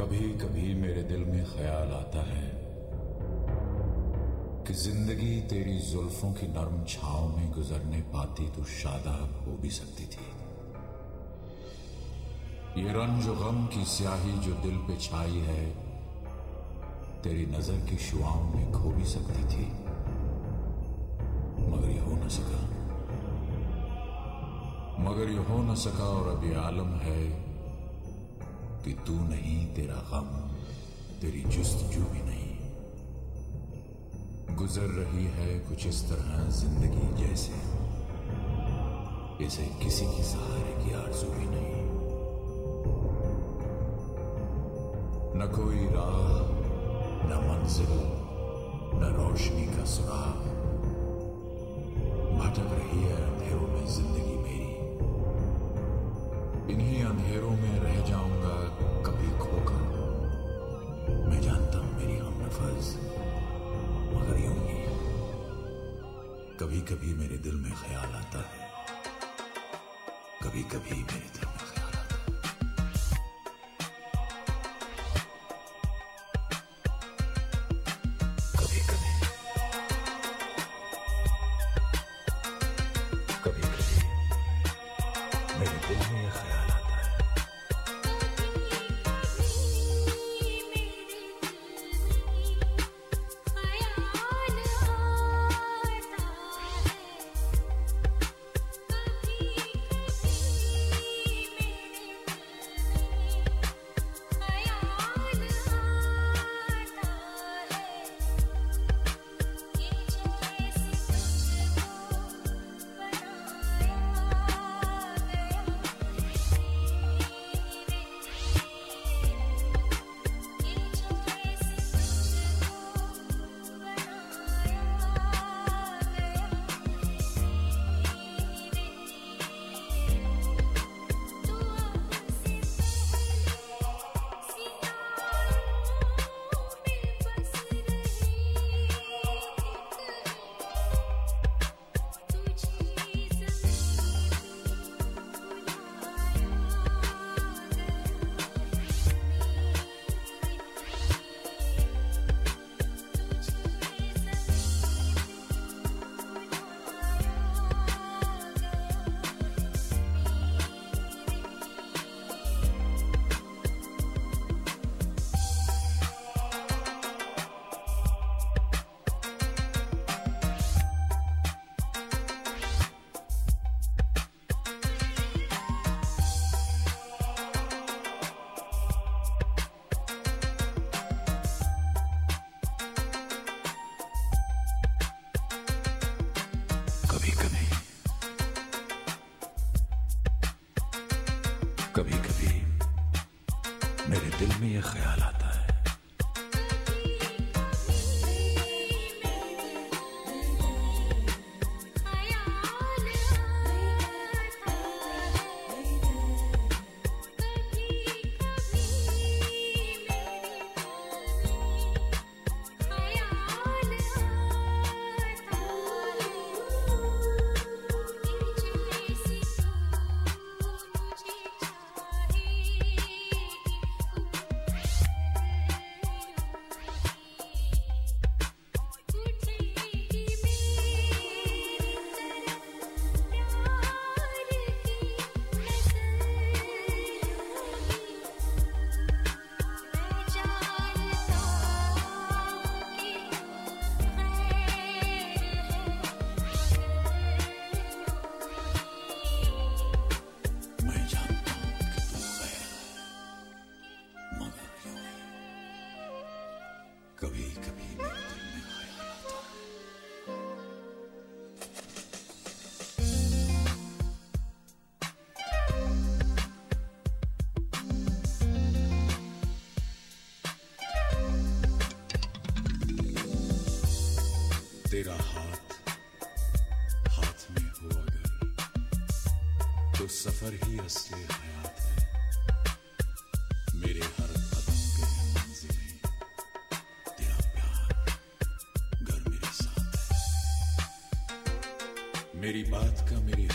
کبھی کبھی میرے دل میں خیال آتا ہے کہ زندگی تیری زلفوں کی نرم چھاؤں میں گزرنے پاتی تو شاداب ہو بھی سکتی تھی۔ یہ رنج و غم کی سیاہی جو دل پہ چھائی ہے، تیری نظر کی شعاؤں میں کھو بھی سکتی تھی۔ مگر یہ ہو نہ سکا۔ مگر یہ ہو نہ سکا اور اب یہ عالم ہے۔ کہ تو نہیں تیرا غم، تیری جست جو بھی نہیں۔ گزر رہی ہے کچھ اس طرح زندگی جیسے اسے کسی کی سہارے کی آرزو بھی نہیں۔ نہ کوئی راہ، نہ منزل، نہ روشنی کا سراغ۔ بھٹک رہی ہے اندھیروں میں زندگی میری۔ انہی اندھیروں میں کبھی کبھی میرے دل میں خیال آتا ہے۔ کبھی کبھی میرے دل میں خیال آتا ہے۔ کبھی کبھی کبھی کبھی میرے دل میں کبھی کبھی میرے دل میں یہ خیال آتا تیرا ہاتھ ہاتھ میں ہو اگر تو سفر ہی اصل حیات ہے۔ میرے ہر قدم کے منزلیں تیرا پیار گھر میرے ساتھ ہے۔ میری بات کا میرے